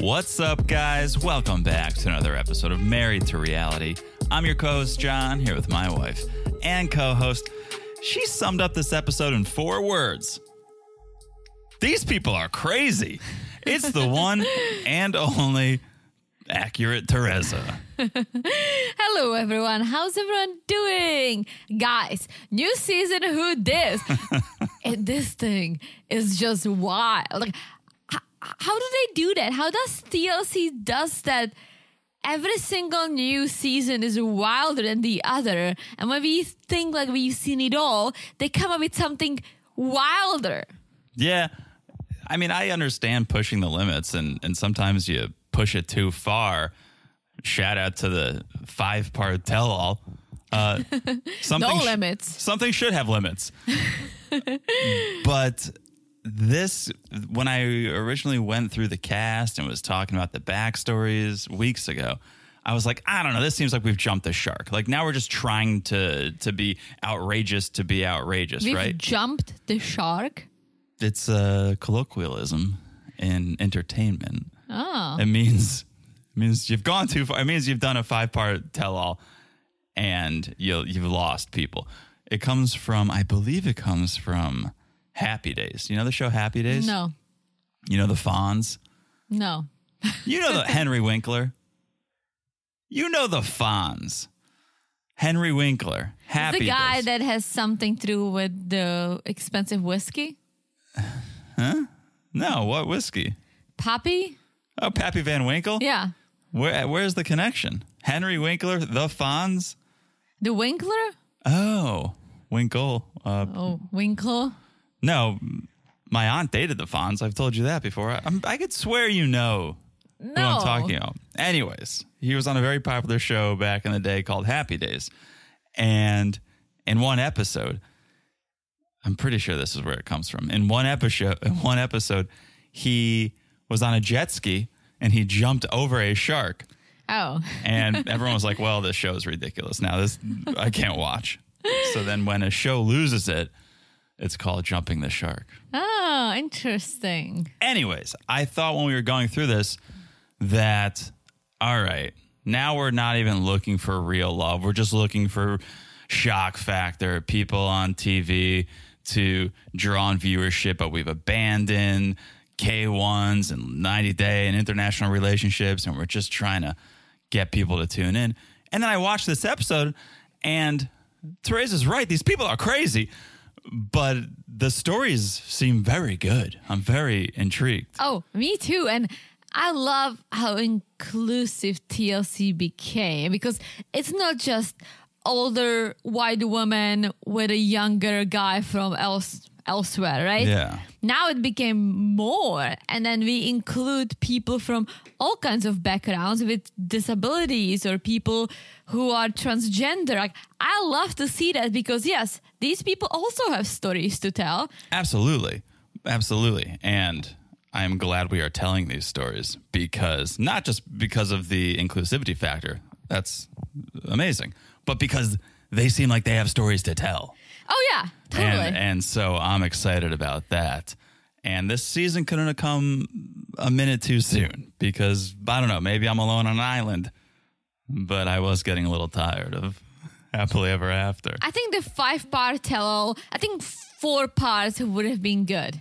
What's up, guys? Welcome back to another episode of Married to Reality. I'm your co host, John, here with my wife and co host. She summed up this episode in four words These people are crazy. It's the one and only accurate Teresa. Hello, everyone. How's everyone doing? Guys, new season, who this? this thing is just wild. Like, h- how do they do that? How does TLC does that? Every single new season is wilder than the other. And when we think like we've seen it all, they come up with something wilder. Yeah. I mean, I understand pushing the limits, and, and sometimes you push it too far. Shout out to the five part tell all. Uh, something No sh- limits. something should have limits. but this, when I originally went through the cast and was talking about the backstories weeks ago, I was like, I don't know. This seems like we've jumped the shark. Like now we're just trying to to be outrageous to be outrageous, We've right? jumped the shark. It's a colloquialism in entertainment. Oh. It means it means you've gone too far. It means you've done a five part tell all, and you you've lost people. It comes from, I believe, it comes from Happy Days. You know the show Happy Days. No, You know the Fonz. no. You know the Henry Winkler. You know the Fonz. Henry Winkler. Happy the guy Days. that has something to do with the expensive whiskey? Huh? No, what whiskey? Poppy? Oh, Pappy Van Winkle. Yeah. Where where's the connection? Henry Winkler, the Fonz. The Winkler? Oh, Winkle. Uh, Oh, Winkle. No, my aunt dated the Fonz. I've told you that before. I, I'm, could swear you know No. who I'm talking about. Anyways, he was on a very popular show back in the day called Happy Days, and in one episode, I'm pretty sure this is where it comes from. In one episode, in one episode, he was on a jet ski and he jumped over a shark. Oh. And everyone was like, well, this show is ridiculous. Now this I can't watch. So then when a show loses it, it's called jumping the shark. Oh, interesting. Anyways, I thought when we were going through this that all right, now we're not even looking for real love. We're just looking for shock factor, people on TV to draw on viewership, but we've abandoned K1s and 90 day and international relationships, and we're just trying to get people to tune in. And then I watched this episode, and Teresa's right. These people are crazy, but the stories seem very good. I'm very intrigued. Oh, me too. And I love how inclusive TLC became because it's not just older white woman with a younger guy from else elsewhere, right? Yeah. Now it became more, and then we include people from all kinds of backgrounds with disabilities or people who are transgender. Like I love to see that because yes, these people also have stories to tell. Absolutely. Absolutely. And I'm glad we are telling these stories because not just because of the inclusivity factor, that's amazing, but because they seem like they have stories to tell. Oh yeah, totally. And, and so I'm excited about that. And this season couldn't have come a minute too soon because I don't know, maybe I'm alone on an island, but I was getting a little tired of happily ever after. I think the five part tell all, I think four parts would have been good.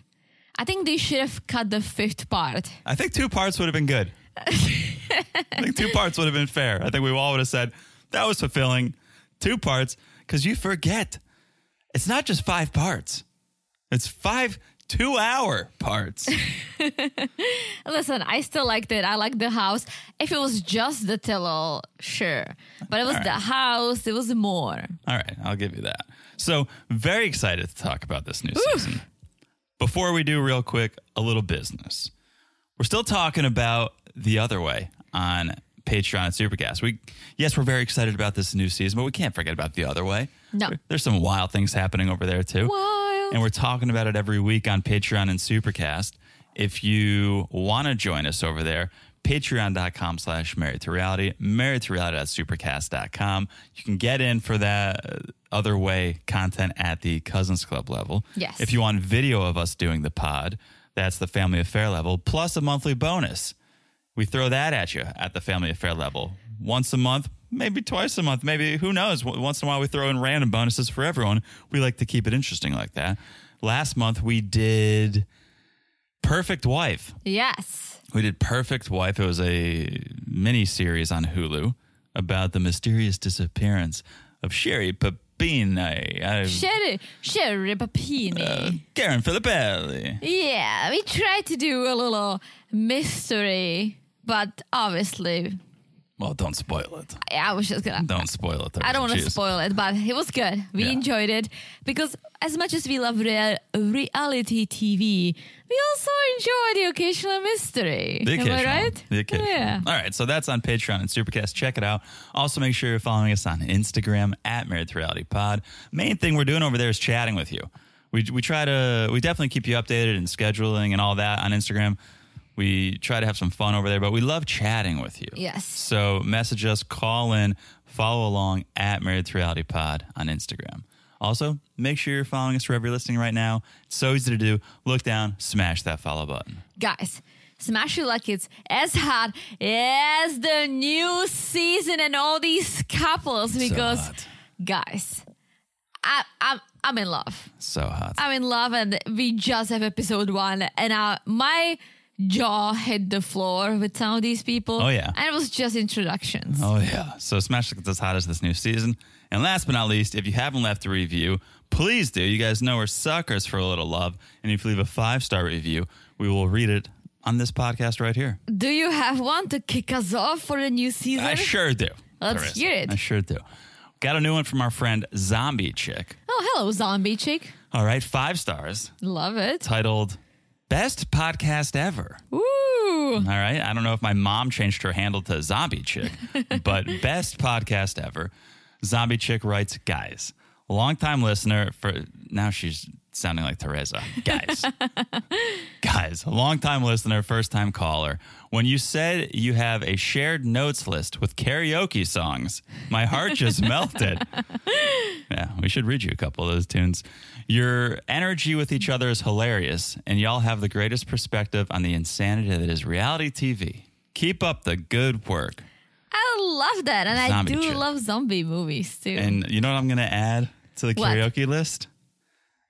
I think they should have cut the fifth part. I think two parts would have been good. I think two parts would have been fair. I think we all would have said that was fulfilling. Two parts, because you forget it's not just five parts, it's five two hour parts. Listen, I still liked it. I liked the house. If it was just the tell all, sure. But it was the house, it was more. all right, I'll give you that. So, very excited to talk about this new season. Before we do, real quick, a little business. We're still talking about the other way on Patreon and Supercast. We yes, we're very excited about this new season, but we can't forget about the other way. No. There's some wild things happening over there too. Wild. And we're talking about it every week on Patreon and Supercast. If you want to join us over there, patreon.com slash married to reality, married to reality.supercast.com. You can get in for that uh, other way content at the Cousins Club level. Yes. If you want video of us doing the pod, that's the family affair level, plus a monthly bonus. we throw that at you at the family affair level once a month, maybe twice a month, maybe who knows. Once in a while, we throw in random bonuses for everyone. We like to keep it interesting like that. Last month, we did Perfect Wife. Yes. We did Perfect Wife. It was a mini series on Hulu about the mysterious disappearance of Sherry Papini. Uh, Sherry, Sherry Papini. Karen Filippelli. yeah, we tried to do a little mystery, but obviously, Well, don't spoil it. I was just gonna. Don't spoil it. I don't want to spoil it, but it was good. We Yeah. enjoyed it because as much as we love real, reality TV, we also enjoy the occasional mystery. The Am occasional. I right? The occasional. Yeah. All right. So that's on Patreon and Supercast. Check it out. Also, make sure you're following us on Instagram at Married to Reality Pod. Main thing we're doing over there is chatting with you. We, we try to, we definitely keep you updated and scheduling and all that on Instagram. We try to have some fun over there, but we love chatting with you. Yes. So message us, call in, follow along at Married to Reality Pod on Instagram. Also, make sure you're following us wherever you're listening right now. It's so easy to do. Look down, smash that follow button. Guys, smash it like it's as hot as the new season and all these couples because, hot. guys, I, I'm, I'm in love. So hot. I'm in love, and we just have episode one, and uh, my jaw hit the floor with some of these people. Oh, yeah. and it was just introductions. Oh yeah. So Smash It's as hot as this new season. And last but not least, if you haven't left a review, please do. You guys know we're suckers for a little love. And if you leave a five star review, we will read it on this podcast right here. Do you have one to kick us off for the new season? I sure do. Let's Carissa. hear it. I sure do. Got a new one from our friend Zombie Chick. Oh, hello, zombie chick. All right, five stars, Love it. titled Best Podcast Ever. Ooh. All right. I don't know if my mom changed her handle to Zombie Chick, but best podcast ever. Zombie Chick writes, guys, longtime listener for now she's sounding like Teresa. Guys, guys, longtime listener, first time caller. When you said you have a shared notes list with karaoke songs, my heart just melted. Yeah, we should read you a couple of those tunes. Your energy with each other is hilarious, and y'all have the greatest perspective on the insanity that is reality TV. Keep up the good work. I love that. And Zombie I do love zombie movies too. And you know what I'm going to add to the What? karaoke list?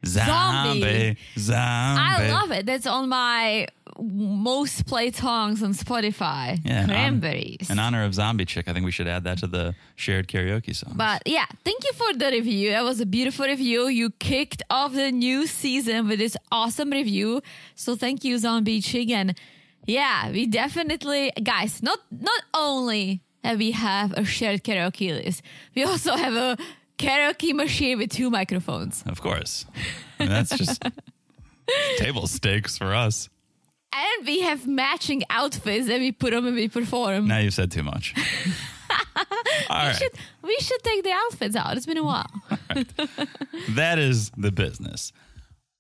Zombie. Zombie. Zombie. I love it. That's on my most played songs on Spotify. Yeah, Cranberries. In honor of Zombie Chick, I think we should add that to the shared karaoke song. But yeah, thank you for the review. That was a beautiful review. You kicked off the new season with this awesome review. So thank you, Zombie Chick. And yeah, we definitely guys, not not only that we have a shared karaoke list, we also have a karaoke machine with two microphones. of course. I mean, that's just table stakes for us. And we have matching outfits that we put on when we perform. Now you've said too much. All right. should, we should take the outfits out. It's been a while. that is the business.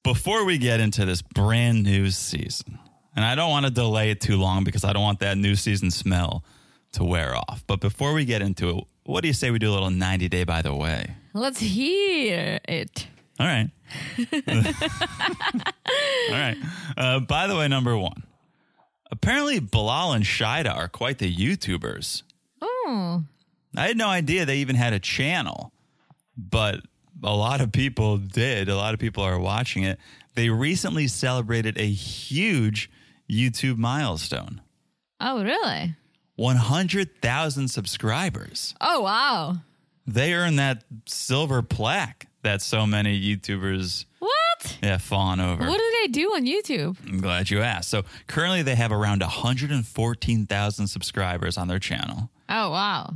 Before we get into this brand new season, and I don't want to delay it too long because I don't want that new season smell to wear off. But before we get into it, what do you say we do a little 90 day by the way? Let's hear it. All right. All right. Uh, by the way, number one. Apparently, Bilal and Shaeeda are quite the YouTubers. Oh, I had no idea they even had a channel, but a lot of people did. A lot of people are watching it. They recently celebrated a huge YouTube milestone oh, really? 100,000 subscribers. Oh, wow. They earned that silver plaque that so many YouTubers What? yeah, fawn over. What do they do on YouTube? I'm glad you asked. So currently they have around 114,000 subscribers on their channel. Oh, wow.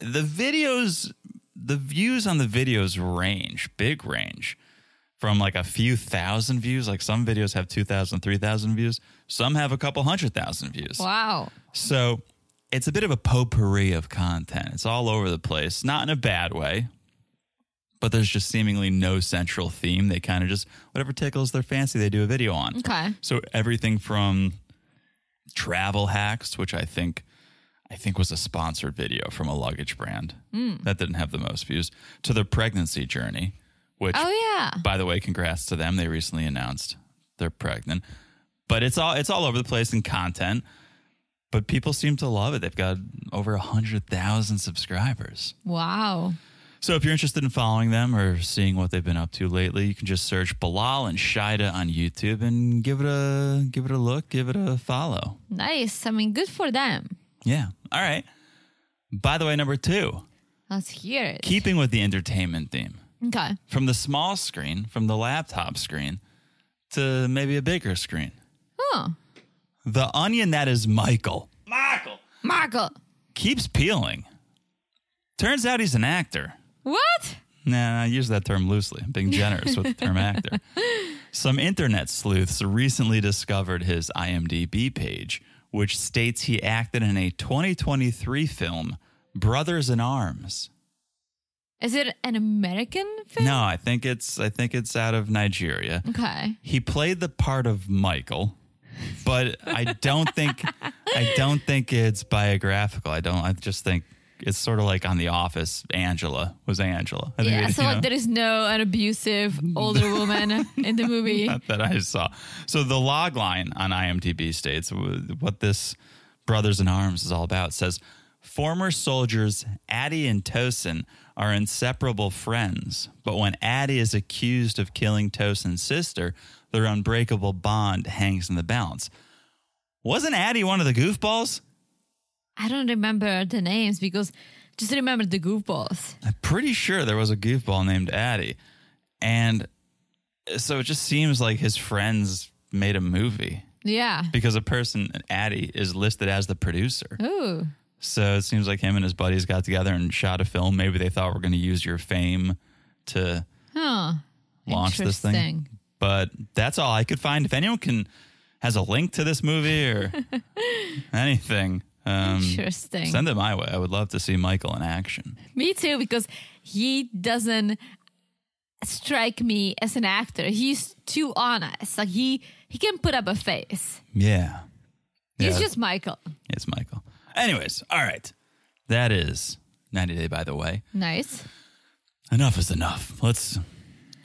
the videos the views on the videos range big range from like a few thousand views like some videos have 2000 3000 views some have a couple hundred thousand views Wow. so it's a bit of a potpourri of content it's all over the place not in a bad way but there's just seemingly no central theme they kind of just whatever tickles their fancy they do a video on Okay. so everything from travel hacks, which I think I think was a sponsored video from a luggage brand hmm. that didn't have the most views, to their pregnancy journey, which Oh, yeah. by the way, congrats to them. They recently announced they're pregnant. But it's all it's all over the place in content. but people seem to love it. They've got over a 100,000 subscribers. Wow. So if you're interested in following them or seeing what they've been up to lately, you can just search Bilal and Shaeeda on YouTube and give it a give it a look, give it a follow. Nice. I mean, good for them. Yeah. All right. By the way, number 2, Let's hear it. keeping with the entertainment theme. okay. From the small screen, from the laptop screen to maybe a bigger screen. Oh, The onion that is Michael. Michael Michael. keeps peeling. Turns out he's an actor. What? Nah, I use that term loosely. I'm being generous with the term actor. Some internet sleuths recently discovered his IMDb page, which states he acted in a 2023 film, Brothers in Arms. Is it an American film? No, I think it's I think it's out of Nigeria. Okay. He played the part of Michael, but I don't think I don't think it's biographical. I don't. I just think it's sort of like on The Office. Angela was Angela. I Yeah, so like know, there is no an abusive older woman in the movie. that I saw. So the log line on IMDb states what this Brothers in Arms is all about. It says former soldiers Addie and Tosin are inseparable friends, but when Addie is accused of killing Tosin's sister, their unbreakable bond hangs in the balance. Wasn't Addie one of the goofballs? I don't remember the names because just remember the goofballs. I'm pretty sure there was a goofball named Addie. And so it just seems like his friends made a movie Yeah. because a person, Addie, is listed as the producer. Ooh. So it seems like him and his buddies got together and shot a film. Maybe they thought we're going to use your fame to Huh. launch this thing. But that's all I could find. If anyone can has a link to this movie or anything, um, Interesting. send it my way. I would love to see Michael in action. Me too, because he doesn't strike me as an actor. He's too honest. Like he he can put up a face. Yeah. He's Yeah. just Michael. It's Michael. Anyways, all right. That is 90 Day, by the way. Nice. Enough is enough. Let's,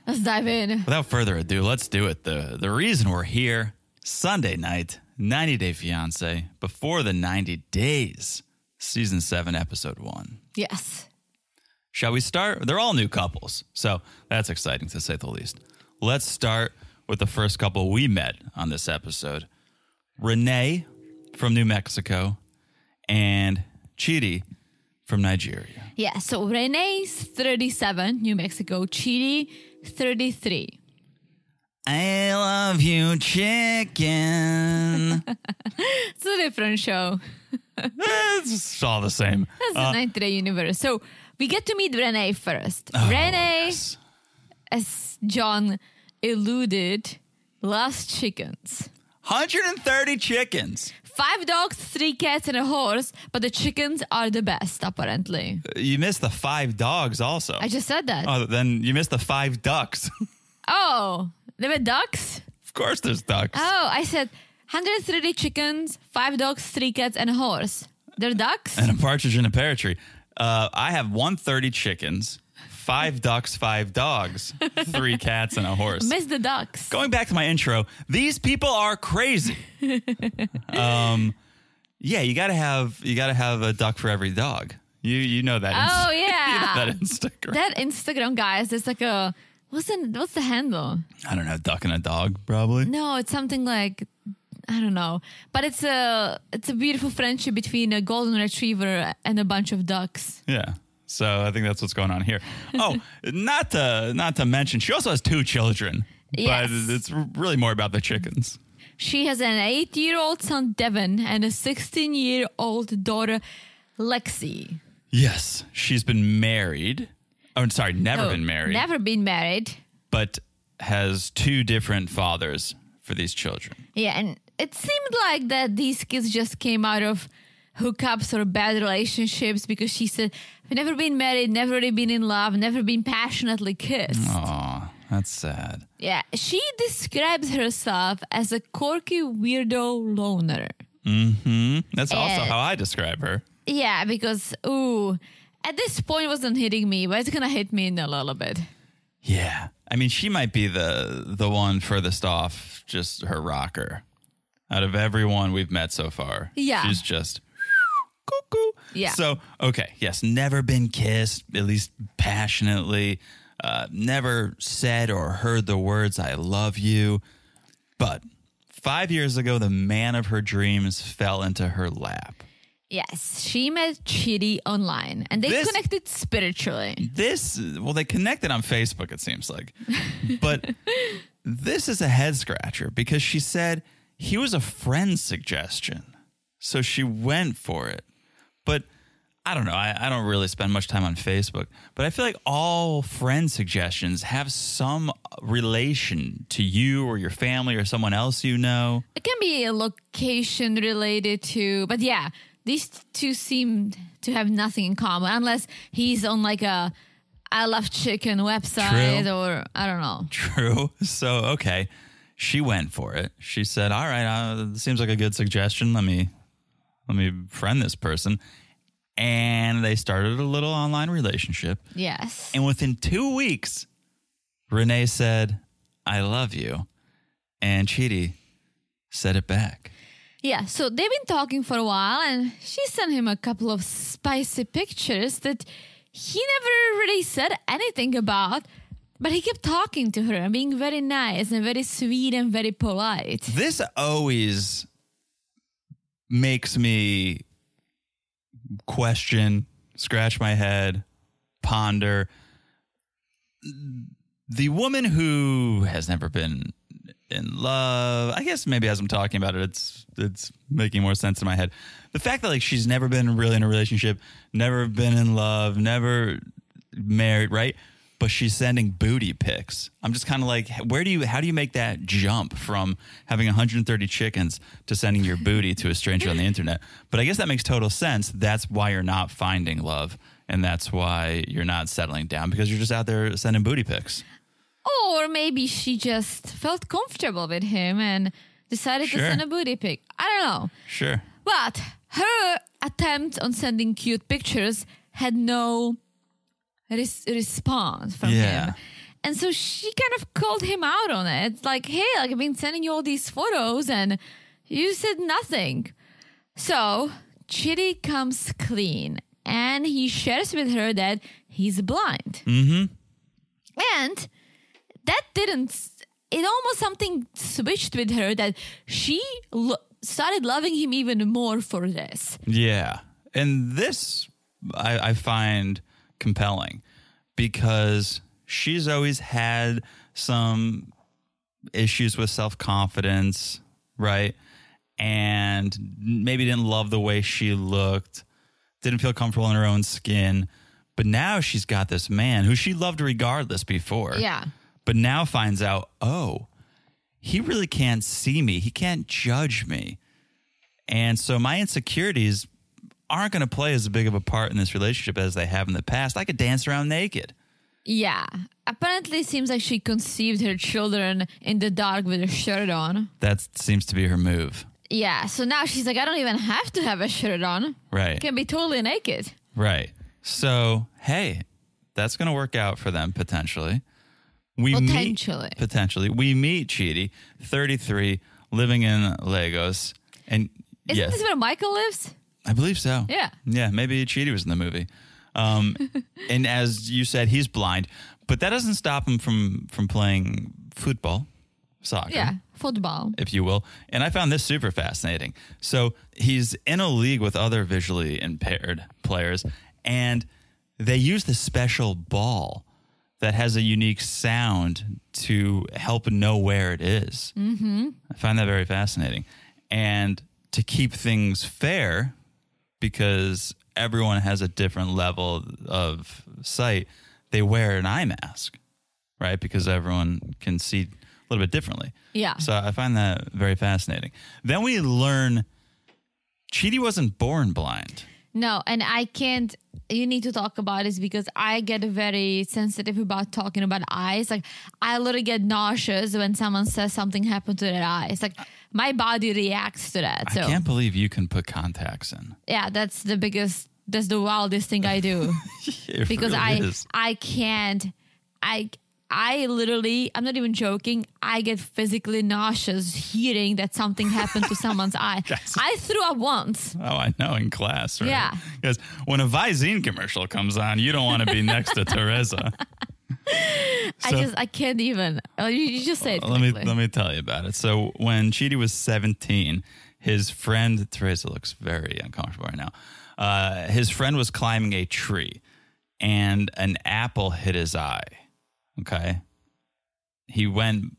Let's dive in. without further ado, let's do it. The, the reason we're here, Sunday night, 90 Day Fiance, before the 90 days, season seven, episode one. Yes. Shall we start? They're all new couples, so that's exciting to say the least. Let's start with the first couple we met on this episode Renee from New Mexico and Chidi from Nigeria. Yeah. So Renee's 37, New Mexico. Chidi, 33. I love you, chicken. It's a different show. it's all the same. That's the uh, 90 Day universe. So we get to meet Renee first. Oh, Renee, yes. as John alluded, loves chickens. 130 chickens. Five dogs, three cats, and a horse, but the chickens are the best, apparently. Uh, you missed the five dogs also. I just said that. oh, then you missed the five ducks. oh, there were ducks? Of course, there's ducks. Oh, I said 130 chickens, five dogs, three cats, and a horse. They're ducks? and a partridge in a pear tree. Uh, I have 130 chickens, five ducks, five dogs, three cats, and a horse. Miss the ducks. Going back to my intro, these people are crazy. um, yeah, you gotta have you gotta have a duck for every dog. You you know that. Oh, you know yeah. that Instagram. That Instagram, guys, there's like a. What's the, what's the handle? I don't know, duck and a dog probably. No, it's something like I don't know, but it's a it's a beautiful friendship between a golden retriever and a bunch of ducks. Yeah. So I think that's what's going on here. Oh, not to not to mention, she also has two children. Yes. But it's really more about the chickens. She has an eight-year-old son Devin and a sixteen-year-old daughter Lexi. Yes, she's been married. Oh, sorry, never Oh, been married, Never been married. but has two different fathers for these children. Yeah, and it seemed like that these kids just came out of hookups or bad relationships because she said, I've never been married, never really been in love, never been passionately kissed. Aw, that's sad. Yeah, she describes herself as a quirky weirdo loner. Hmm. That's also how I describe her. Yeah, because, ooh, at this point wasn't hitting me, but it's gonna hit me in a little bit. Yeah, I mean, she might be the the one furthest off, just her rocker. out of everyone we've met so far. Yeah. She's just cuckoo. Yeah. So, okay. Yes. Never been kissed, at least passionately. Uh, never said or heard the words, I love you. But five years ago, the man of her dreams fell into her lap. Yes, she met Chidi online and they This- connected spiritually. This, well, they connected on Facebook, it seems like. But this is a head scratcher because she said he was a friend's suggestion. So she went for it. But I don't know. I, I don't really spend much time on Facebook, but I feel like all friend suggestions have some relation to you or your family or someone else you know. It can be a location related to, but yeah, these two seem to have nothing in common unless he's on like a I love chicken website True. or I don't know. True. So, okay. She went for it. She said, "All right, uh, seems like a good suggestion. Let me let me friend this person." And they started a little online relationship. Yes. And within 2 weeks, Renee said, "I love you." And Chidi said it back. Yeah, so they've been talking for a while, and she sent him a couple of spicy pictures that he never really said anything about, but he kept talking to her and being very nice and very sweet and very polite. This always makes me question, scratch my head, ponder. The woman who has never been in love, I guess maybe as I'm talking about it, it's it's making more sense in my head. The fact that like she's never been really in a relationship, never been in love, never married, right? But she's sending booty pics. I'm just kind of like, where do you, how do you make that jump from having 130 chickens to sending your booty to a stranger on the internet? But I guess that makes total sense. That's why you're not finding love. And that's why you're not settling down because you're just out there sending booty pics. Or maybe she just felt comfortable with him and decided Sure. to send a booty pic. I don't know. Sure. But her attempt on sending cute pictures had no res- response from Yeah. him. And so she kind of called him out on it. Like, hey, like I've been sending you all these photos and you said nothing. So Chidi comes clean and he shares with her that he's blind. Mm-hmm. And that didn't, it almost something switched with her that she lo- started loving him even more for this. Yeah. And this I, I find compelling because she's always had some issues with self confidence, right? And maybe didn't love the way she looked, didn't feel comfortable in her own skin. But now she's got this man who she loved regardless before. Yeah. But now finds out, oh, he really can't see me. He can't judge me. And so my insecurities aren't going to play as big of a part in this relationship as they have in the past. I could dance around naked. Yeah. Apparently, it seems like she conceived her children in the dark with a shirt on. That seems to be her move. Yeah. So now she's like, I don't even have to have a shirt on. I Right. can be totally naked. Right. So, hey, that's going to work out for them potentially. We Potentially. Meet, potentially. We meet Chidi, 33, living in Lagos. And Isn't yeah, this where Michael lives? I believe so. Yeah. Yeah, maybe Chidi was in the movie. Um, and as you said, he's blind, but that doesn't stop him from from playing football, soccer, Yeah. Football. if you will. And I found this super fascinating. So he's in a league with other visually impaired players, and they use the special ball that has a unique sound to help know where it is. Mm-hmm. I find that very fascinating. And to keep things fair, because everyone has a different level of sight, they wear an eye mask, right? Because everyone can see a little bit differently. Yeah. So I find that very fascinating. Then we learn Chidi wasn't born blind. No, and I can't. You need to talk about this because I get very sensitive about talking about eyes. Like I literally get nauseous when someone says something happened to their eyes. Like my body reacts to that. So I can't believe you can put contacts in. yeah, that's the biggest. That's the wildest thing I do because really I is. I can't. I I literally, I'm not even joking. I get physically nauseous hearing that something happened to someone's eye. Yes. I threw up once. Oh, I know in class, right? Yeah. Because when a Visine commercial comes on, you don't want to be next to Teresa. I just, I can't even. Oh, you, you just say it. let me let me tell you about it. So when Chidi was 17, his friend Teresa looks very uncomfortable right now. Uh, his friend was climbing a tree, and an apple hit his eye. Okay, he went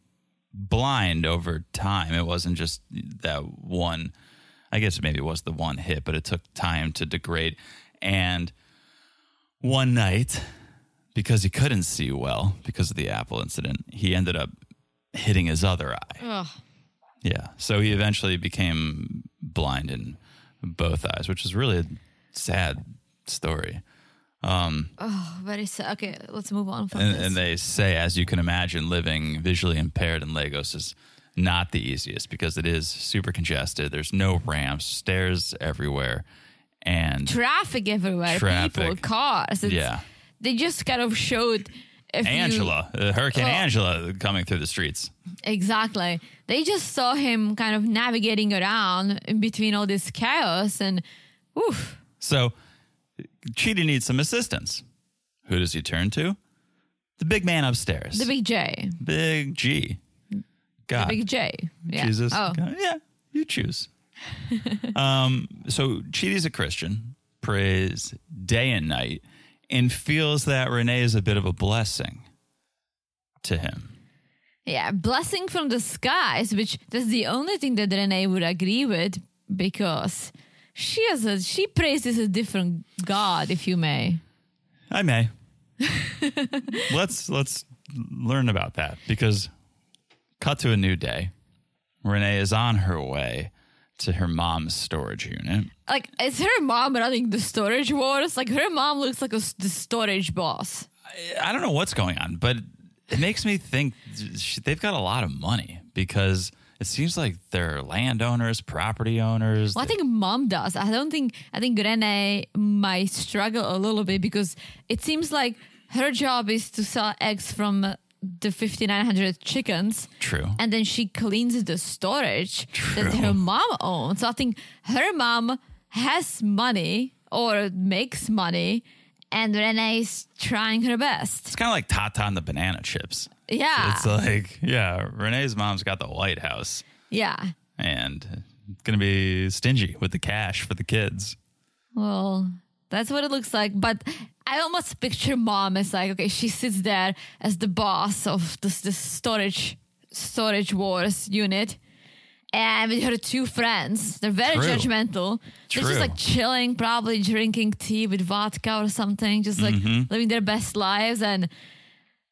blind over time. It wasn't just that one. I guess maybe it was the one hit, but it took time to degrade. And one night, because he couldn't see well because of the apple incident, he ended up hitting his other eye. Ugh. Yeah. So he eventually became blind in both eyes, which is really a sad story. Oh, very sad. Okay, let's move on from And, this. and they say, as you can imagine, living visually impaired in Lagos is not the easiest because it is super congested. There's no ramps, stairs everywhere. And Traffic everywhere. People, cars. Yeah. They just kind of showed. If you- Angela, uh, Hurricane. Angela coming through the streets. Exactly. They just saw him kind of navigating around in between all this chaos and oof. So Chidi needs some assistance. Who does he turn to? The big man upstairs. The big J. Big G. God. The Big J. Yeah. Jesus. Oh. God. Yeah, you choose. um, so Chidi's a Christian, prays day and night, and feels that Renee is a bit of a blessing to him. Yeah. Blessing from the skies, which that's the only thing that Renee would agree with because she has a she praises a different God, if you may. I may. let's let's learn about that because cut to a new day. Renee is on her way to her mom's storage unit. Like, is her mom running the storage wars? Like, her mom looks like a the storage boss. I don't know what's going on, but it makes me think sh- they've got a lot of money because it seems like they're landowners, property owners. Well, I think mom does. I don't think. I think Renee might struggle a little bit because it seems like her job is to sell eggs from the 5900 chickens True. and then she cleans the storage that her mom owns so i think her mom has money or makes money and renee's trying her best It's kind of like Tata and the banana chips. Yeah It's like, yeah, Renee's mom's got the White House yeah and going to be stingy with the cash for the kids. Well, that's what it looks like. But I almost picture mom as like, okay, she sits there as the boss of this, this storage storage wars unit. And with her two friends, they're very True. judgmental. They're just like chilling, probably drinking tea with vodka or something, just like Mm-hmm. living their best lives. And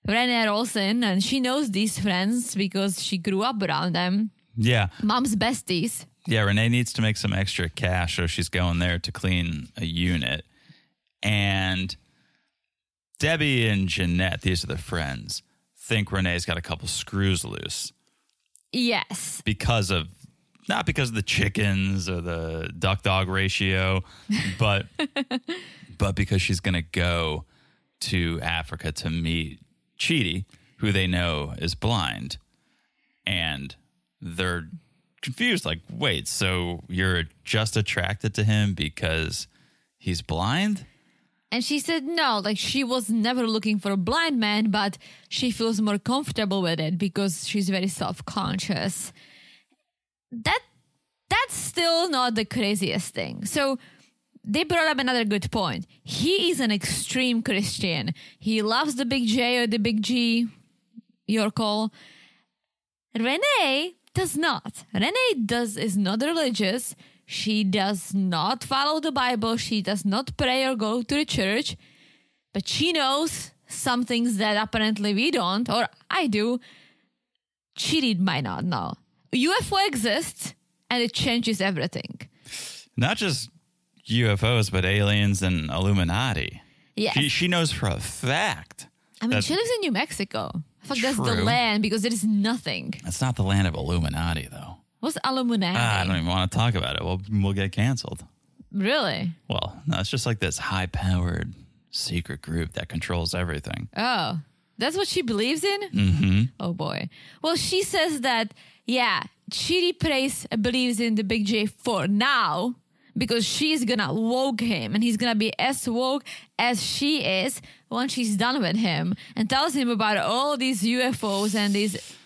Renee Olsen, and she knows these friends because she grew up around them. Yeah. Mom's besties. Yeah, Renee needs to make some extra cash, so she's going there to clean a unit. And Debbie and Jeanette, these are the friends, think Renee's got a couple screws loose Yes. because of not because of the chickens or the duck dog ratio, but but because she's gonna go to Africa to meet Chidi, who they know is blind, and they're confused. Like, wait, so you're just attracted to him because he's blind? And she said no, like she was never looking for a blind man, but she feels more comfortable with it because she's very self-conscious. That that's still not the craziest thing. So they brought up another good point. He is an extreme Christian. He loves the big J or the big G, your call. Renee does not. Renee does is not religious. She does not follow the Bible. She does not pray or go to the church. But she knows some things that apparently we don't, or I do. She might not know. UFO exists and it changes everything. Not just UFOs, but aliens and Illuminati. Yes. She, she knows for a fact. I mean, that- she lives in New Mexico. I think that's the land because there is nothing. That's not the land of Illuminati, though. What's Illuminati? Ah, I don't even want to talk about it. We'll, we'll get canceled. really? Well, no, it's just like this high powered secret group that controls everything. Oh. That's what she believes in? Mm-hmm. Oh boy. Well, she says that, yeah, Chidi prays, believes in the Big J for now because she's gonna woke him and he's gonna be as woke as she is once she's done with him and tells him about all these UFOs and these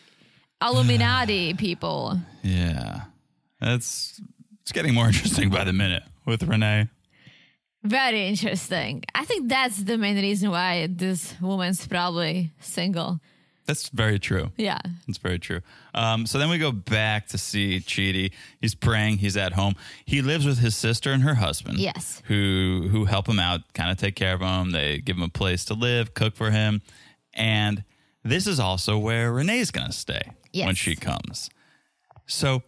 Illuminati people. Yeah. That's it's getting more interesting by the minute with Renee. Very interesting. I think that's the main reason why this woman's probably single. That's very true. Yeah. That's very true. Um, so then we go back to see Chidi. He's praying. He's at home. He lives with his sister and her husband. Yes. Who who help him out, kind of take care of him. They give him a place to live, cook for him, and this is also where Renee's going to stay when she comes. So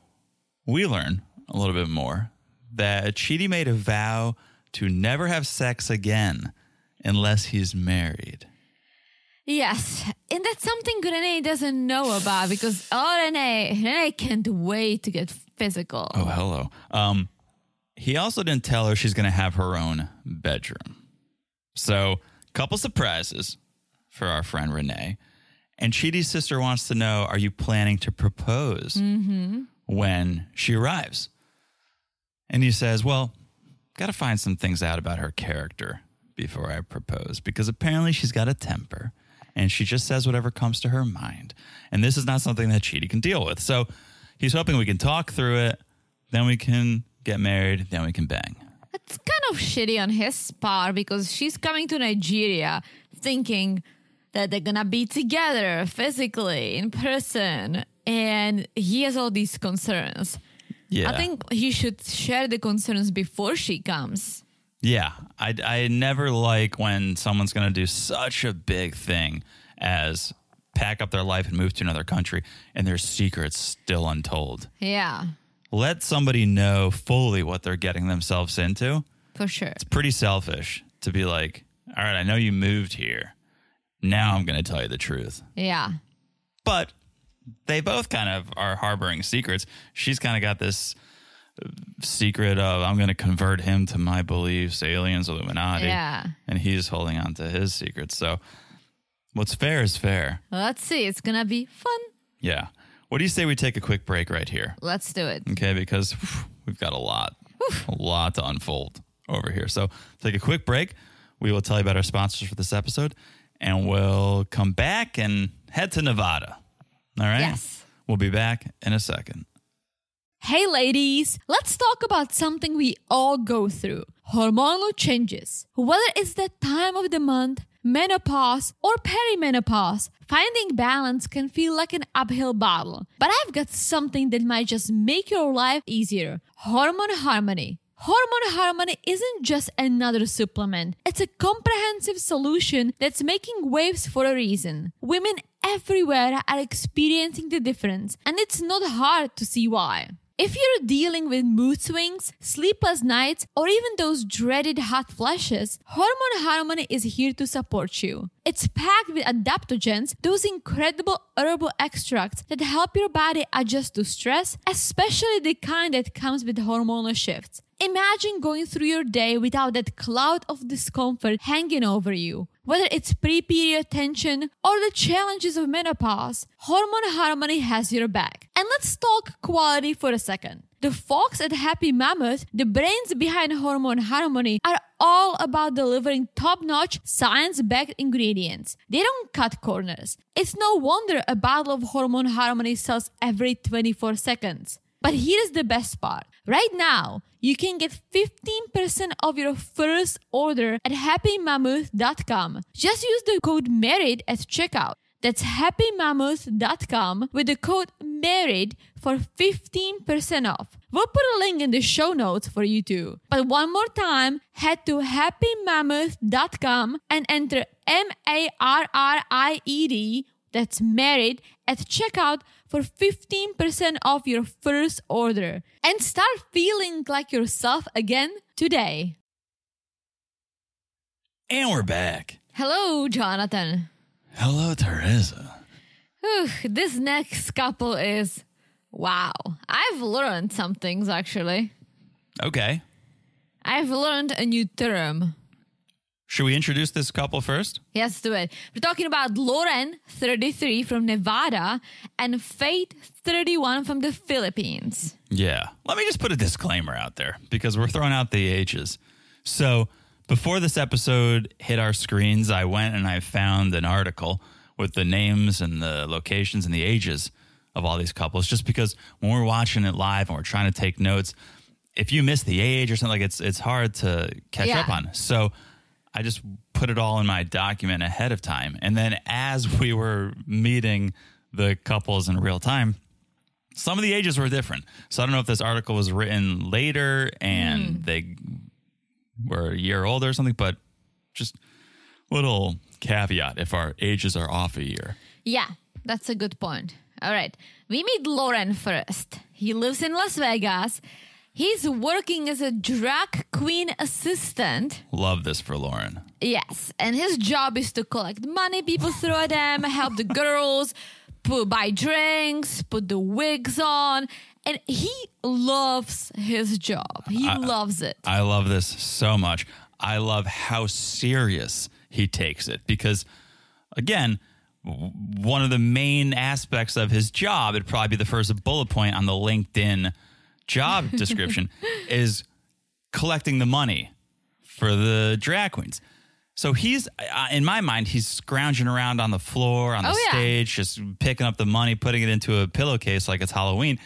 we learn a little bit more that Chidi made a vow to never have sex again unless he's married. Yes. And that's something Renee doesn't know about because oh Renee, Renee can't wait to get physical. Oh, hello. Um, he also didn't tell her she's going to have her own bedroom. So, couple surprises for our friend Renee. And Chidi's sister wants to know Are you planning to propose when she arrives? And he says, Well, got to find some things out about her character before I propose because apparently she's got a temper and she just says whatever comes to her mind. And this is not something that Chidi can deal with. So he's hoping we can talk through it, then we can get married, then we can bang. It's kind of shitty on his part because she's coming to Nigeria thinking that they're gonna be together physically in person, and he has all these concerns. Yeah. I think he should share the concerns before she comes. Yeah, I, I never like when someone's going to do such a big thing as pack up their life and move to another country and their secrets still untold. Yeah, Let somebody know fully what they're getting themselves into. for sure. It's pretty selfish to be like, all right, I know you moved here. Now I'm going to tell you the truth. Yeah. But they both kind of are harboring secrets. She's kind of got this secret of I'm going to convert him to my beliefs, aliens, Illuminati. Yeah. And he's holding on to his secrets. So what's fair is fair. Let's see. It's gonna be fun. Yeah. What do you say we take a quick break right here? Let's do it. Okay, because whew, we've got a lot, a lot to unfold over here. So take a quick break. We will tell you about our sponsors for this episode, and we'll come back and head to Nevada. All right. Yes. We'll be back in a second. Hey, ladies, let's talk about something we all go through hormonal changes. Whether it's that time of the month, menopause, or perimenopause, finding balance can feel like an uphill battle. But I've got something that might just make your life easier Hormone Harmony. Hormone Harmony isn't just another supplement. It's a comprehensive solution that's making waves for a reason. Women everywhere are experiencing the difference, and it's not hard to see why. If you're dealing with mood swings, sleepless nights, or even those dreaded hot flashes, Hormone Harmony is here to support you. It's packed with adaptogens, those incredible herbal extracts that help your body adjust to stress, especially the kind that comes with hormonal shifts. Imagine going through your day without that cloud of discomfort hanging over you. Whether it's pre period tension or the challenges of menopause, Hormone Harmony has your back. And let's talk quality for a second. The folks at Happy Mammoth, the brains behind Hormone Harmony, are all about delivering top notch, science backed ingredients. They don't cut corners. It's no wonder a bottle of Hormone Harmony sells every 24 seconds. But here's the best part. Right now, you can get 15% of your first order at happymammoth.com. Just use the code MARRIED at checkout. That's happymammoth.com with the code MARRIED for 15% off. We'll put a link in the show notes for you too. But one more time, head to happymammoth.com and enter M A R R I E D, that's married, at checkout for 15% off your first order. And start feeling like yourself again today. And we're back. Hello, Jonathan. Hello, Teresa. Whew, this next couple is wow. I've learned some things actually. Okay. I've learned a new term. Should we introduce this couple first? Yes, do it. We're talking about Loren, 33 from Nevada, and Faith, 31 from the Philippines. Yeah. Let me just put a disclaimer out there because we're throwing out the ages. So, before this episode hit our screens, I went and I found an article with the names and the locations and the ages of all these couples just because when we're watching it live and we're trying to take notes, if you miss the age or something like it's it's hard to catch Yeah. up on. So, I just put it all in my document ahead of time. And then as we were meeting the couples in real time, some of the ages were different. So I don't know if this article was written later and hmm. they were a year older or something, but just little caveat if our ages are off a year. Yeah, that's a good point. All right. We meet Loren first. He lives in Las Vegas. He's working as a drag queen assistant. Love this for Loren. Yes, and his job is to collect money people throw at them, help the girls, put, buy drinks, put the wigs on, and he loves his job. He loves it. I love this so much. I love how serious he takes it because, again, one of the main aspects of his job, it'd probably be the first bullet point on the LinkedIn job description, is collecting the money for the drag queens. So he's, uh, in my mind, he's scrounging around on the floor, on the Oh, yeah. stage, just picking up the money, putting it into a pillowcase like it's Halloween.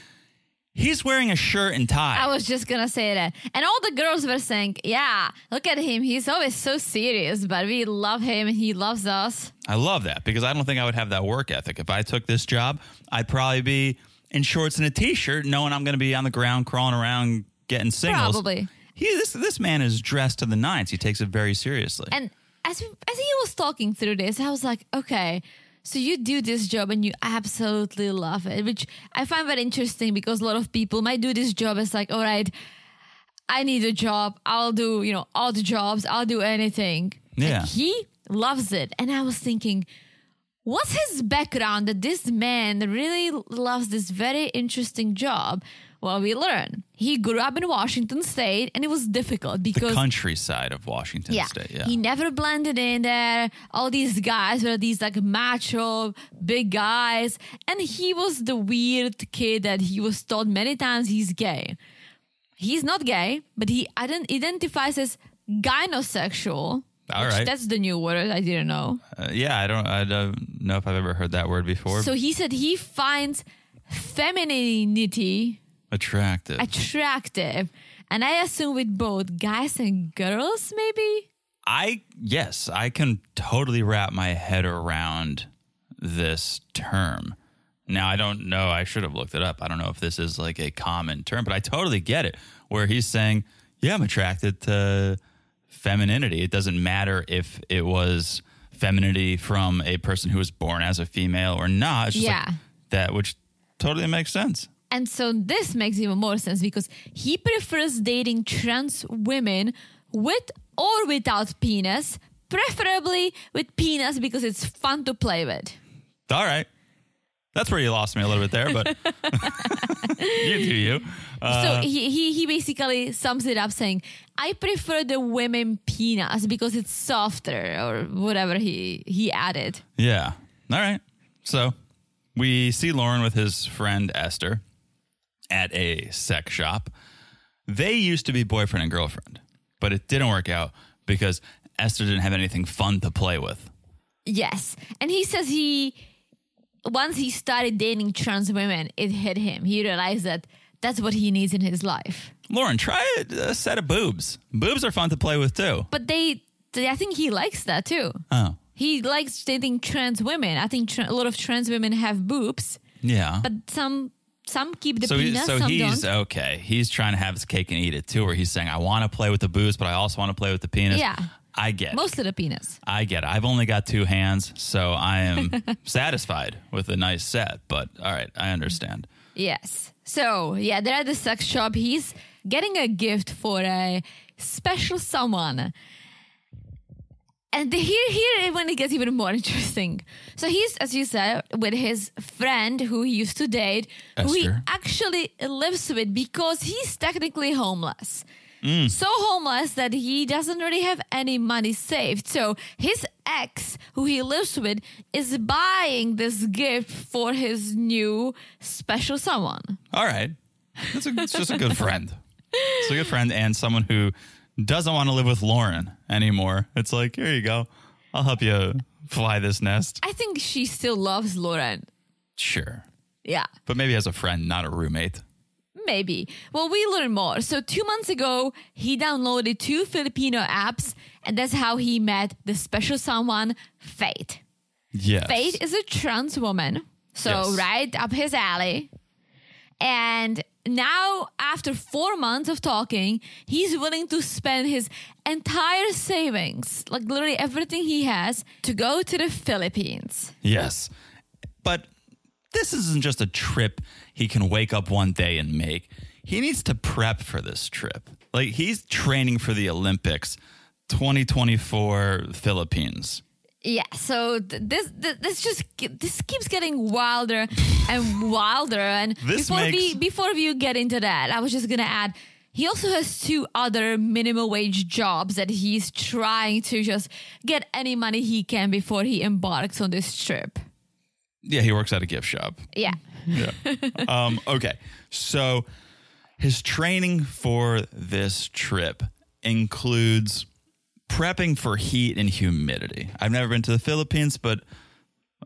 He's wearing a shirt and tie. I was just gonna say that. And all the girls were saying, Yeah, look at him. He's always so serious, but we love him and he loves us. I love that because I don't think I would have that work ethic. If I took this job, I'd probably be in shorts and a t-shirt, knowing I'm going to be on the ground crawling around getting singles. Probably. He this this man is dressed to the nines. He takes it very seriously. And as as he was talking through this, I was like, okay, so you do this job and you absolutely love it, which I find very interesting because a lot of people might do this job as like, all right, I need a job. I'll do, you know, all the jobs. I'll do anything. And Yeah. he loves it. And I was thinking, what's his background that this man really loves this very interesting job? Well, we learn he grew up in Washington State and it was difficult because the countryside of Washington yeah. State. Yeah. He never blended in there. All these guys were these like macho, big guys. And he was the weird kid that he was told many times he's gay. He's not gay, but he ident- identifies as gynosexual. All right. That's the new word. I didn't know. Uh, yeah, I don't I don't know if I've ever heard that word before. So he said he finds femininity Attractive. attractive. And I assume with both guys and girls, maybe? I yes, I can totally wrap my head around this term. Now I don't know. I should have looked it up. I don't know if this is like a common term, but I totally get it. Where he's saying, "Yeah, I'm attracted to femininity. It doesn't matter if it was femininity from a person who was born as a female or not. Just like Yeah. that, which totally makes sense. And so this makes even more sense because he prefers dating trans women with or without penis, preferably with penis because it's fun to play with. All right, that's where you lost me a little bit there, but you do you. Uh, so he, he he basically sums it up saying, I prefer the women penis because it's softer or whatever he he added. Yeah. All right. So we see Loren with his friend Esther at a sex shop. They used to be boyfriend and girlfriend, but it didn't work out because Esther didn't have anything fun to play with. Yes. And he says he, once he started dating trans women, it hit him. He realized that that's what he needs in his life. Loren, try a, a set of boobs. Boobs are fun to play with too. But they, they I think he likes that too. Oh, He likes dating trans women. I think tra- a lot of trans women have boobs, yeah. but some some keep the so, he, penis, so some he's don't. okay. He's trying to have his cake and eat it too, where he's saying, I want to play with the boobs, but I also want to play with the penis. Yeah. I get. Most of the penis. I get it. I've only got two hands, so I am satisfied with a nice set. But all right, I understand. Yes. So yeah, they're at the sex shop. He's getting a gift for a special someone. And here, here when it gets even more interesting. So he's, as you said, with his friend who he used to date, who he actually lives with because he's technically homeless. Mm. So homeless that he doesn't really have any money saved. So his ex, who he lives with, is buying this gift for his new special someone. All right. That's a, it's just a good friend. It's a good friend and someone who doesn't want to live with Loren anymore. It's like, here you go. I'll help you fly this nest. I think she still loves Loren. Sure. Yeah. But maybe as a friend, not a roommate. Maybe. Well, we learn more. So, two months ago, he downloaded two Filipino apps, and that's how he met the special someone, Faith. Yes. Faith is a trans woman, so Yes. right up his alley. And now, after four months of talking, he's willing to spend his entire savings, like literally everything he has, to go to the Philippines. Yes. But this isn't just a trip he can wake up one day and make. He needs to prep for this trip. Like he's training for the Olympics 2024 Philippines. Yeah, so th- this, this this just this keeps getting wilder and wilder. And This before we makes- before we get into that, I was just gonna add. He also has two other minimum wage jobs that he's trying to just get any money he can before he embarks on this trip. Yeah, he works at a gift shop. Yeah. Yeah. um, okay. So his training for this trip includes prepping for heat and humidity. I've never been to the Philippines, but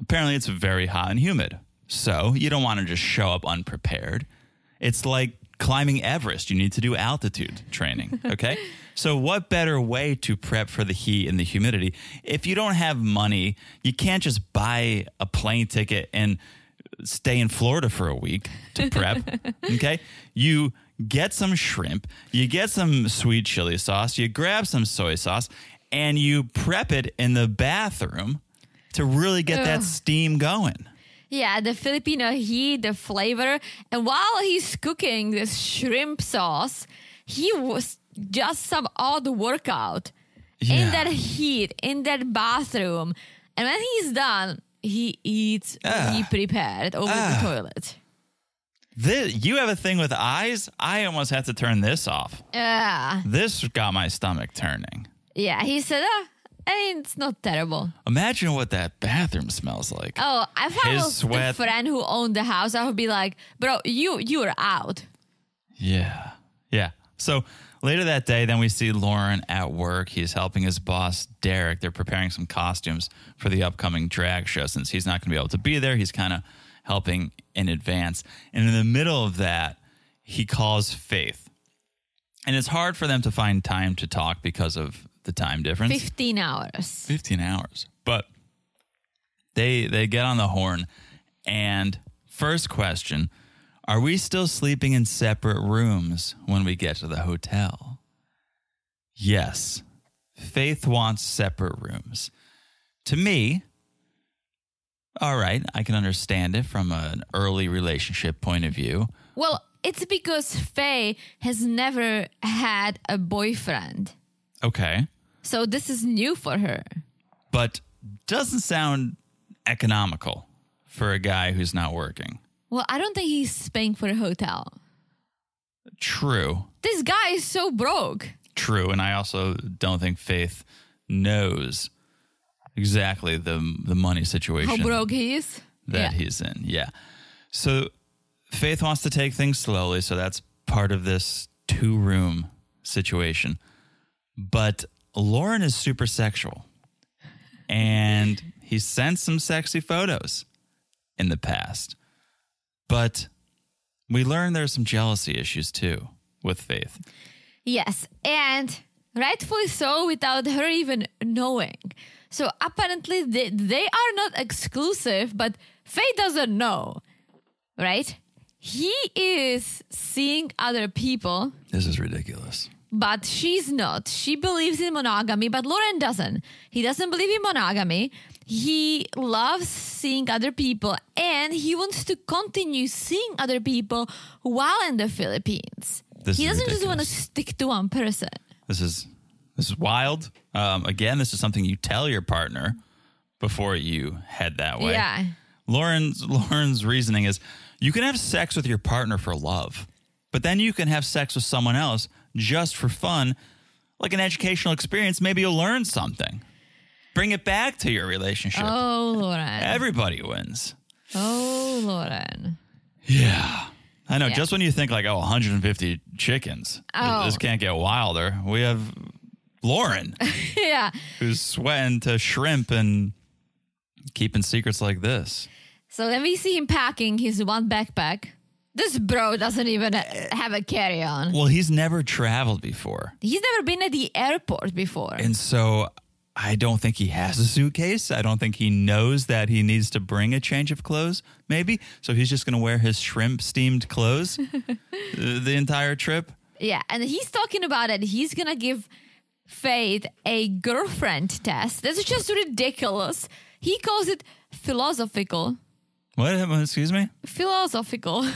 apparently it's very hot and humid. So you don't want to just show up unprepared. It's like climbing Everest. You need to do altitude training. Okay. so, what better way to prep for the heat and the humidity? If you don't have money, you can't just buy a plane ticket and stay in Florida for a week to prep. okay. You get some shrimp, you get some sweet chili sauce, you grab some soy sauce, and you prep it in the bathroom to really get that steam going. Yeah, the Filipino heat, the flavor. And while he's cooking this shrimp sauce, he was just some odd workout Yeah. in that heat, in that bathroom. And when he's done, he eats what he Ah. prepared over Ah. the toilet. This, you have a thing with eyes. I almost have to turn this off. Yeah. This got my stomach turning. Yeah, he said, ah, eh, it's not terrible. Imagine what that bathroom smells like. Oh, if I was sweat. the friend who owned the house, I would be like, bro, you you're out. Yeah. Yeah. So later that day, then we see Loren at work. He's helping his boss, Derek. They're preparing some costumes for the upcoming drag show. Since he's not going to be able to be there, he's kind of helping in advance. And in the middle of that, he calls Faith. And it's hard for them to find time to talk because of the time difference. 15 hours. 15 hours. But they they get on the horn and first question, are we still sleeping in separate rooms when we get to the hotel? Yes. Faith wants separate rooms. To me, all right, I can understand it from an early relationship point of view. Well, it's because Faye has never had a boyfriend. Okay. So this is new for her. But doesn't sound economical for a guy who's not working. Well, I don't think he's paying for a hotel. True. This guy is so broke. True, and I also don't think Faith knows exactly the the money situation How broke he is. that yeah. he's in. Yeah. So Faith wants to take things slowly, so that's part of this two room situation. But Loren is super sexual. And he sent some sexy photos in the past. But we learned there's some jealousy issues too with Faith. Yes, and rightfully so without her even knowing. So apparently they, they are not exclusive, but Faith doesn't know, right? He is seeing other people, This is ridiculous. but she's not. She believes in monogamy, but Loren doesn't. He doesn't believe in monogamy. He loves seeing other people and he wants to continue seeing other people while in the Philippines. This he doesn't just want to stick to one person. This is this is wild. Um, again, this is something you tell your partner before you head that way. Yeah. Loren's Loren's reasoning is you can have sex with your partner for love, but then you can have sex with someone else just for fun, like an educational experience, maybe you'll learn something. Bring it back to your relationship. Oh, Loren. Everybody wins. oh, Loren. Yeah. I know. Yeah. Just when you think like, oh, 150 chickens, Oh. this can't get wilder. We have Loren, yeah. who's sweating to shrimp and keeping secrets like this. So then we see him packing his one backpack. This bro doesn't even uh, have a carry on. Well, he's never traveled before. He's never been at the airport before. And so I don't think he has a suitcase. I don't think he knows that he needs to bring a change of clothes, maybe. So he's just going to wear his shrimp steamed clothes the entire trip. Yeah, and he's talking about it. He's gonna give Faith a girlfriend test. That's just ridiculous. He calls it philosophical. What? Excuse me? Philosophical.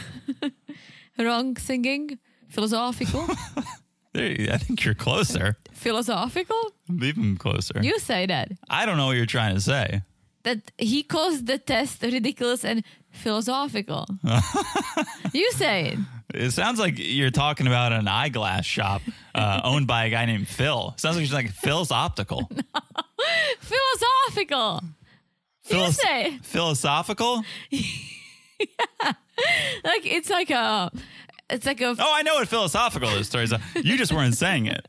Wrong singing. Philosophical. I think you're closer. Philosophical? Even closer. You say that. I don't know what you're trying to say. That he calls the test ridiculous and philosophical. you say it. It sounds like you're talking about an eyeglass shop uh, owned by a guy named Phil. Sounds like it's like Phil's Optical. Philosophical. You say. Philosophical? yeah, Like it's like a it's like a Oh, I know what philosophical is, Teresa. You just weren't saying it.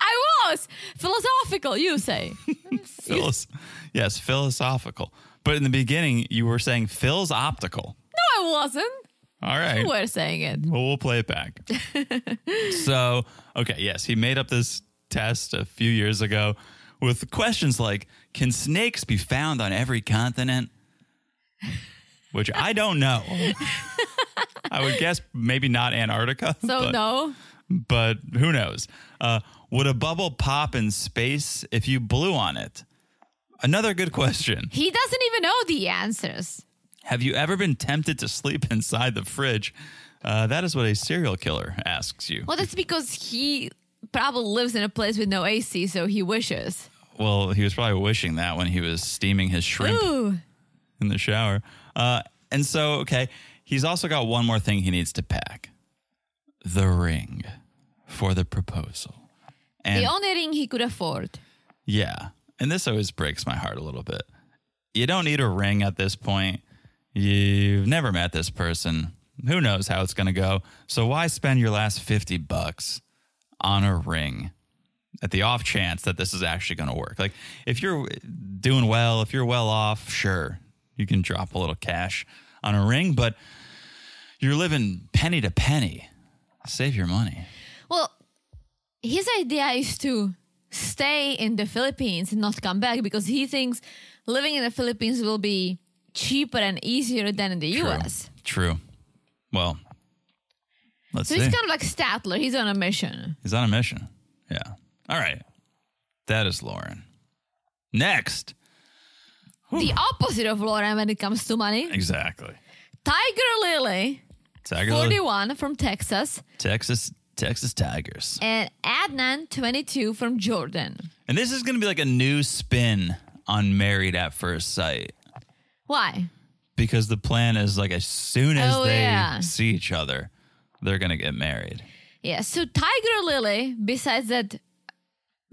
I was philosophical, you say. Philos- yes, philosophical. But in the beginning, you were saying Phil's Optical. No, I wasn't. All right. You were saying it. Well, we'll play it back. so, okay, yes, he made up this test a few years ago with questions like Can snakes be found on every continent? Which I don't know. I would guess maybe not Antarctica. So no. But who knows? Uh, would a bubble pop in space if you blew on it? Another good question. He doesn't even know the answers. Have you ever been tempted to sleep inside the fridge? Uh, that is what a serial killer asks you. Well, that's because he probably lives in a place with no AC, so he wishes. Well, he was probably wishing that when he was steaming his shrimp Ooh. in the shower. Uh, and so, okay, he's also got one more thing he needs to pack the ring for the proposal. And The only ring he could afford. yeah, and this always breaks my heart a little bit. You don't need a ring at this point. You've never met this person. Who knows how it's going to go? So why spend your last 50 bucks on a ring at the off chance that this is actually going to work? Like if you're doing well, if you're well off, sure, you can drop a little cash on a ring, but you're living penny to penny. Save your money. Well, his idea is to stay in the Philippines and not come back because he thinks living in the Philippines will be cheaper and easier than in the True. US. True. Well, let's So see. he's kind of like Statler. He's on a mission. He's on a mission. Yeah. All right. That is Loren. Next. The opposite of Loren when it comes to money. Exactly. Tigerlily, Tigerlily, 41 from Texas, Texas, Texas Tigers. and Adnan, 22 from Jordan. And this is going to be like a new spin on Married at First Sight Why? because the plan is like as soon as Oh, they yeah. see each other, they're going to get married. Yeah, so Tigerlily, besides that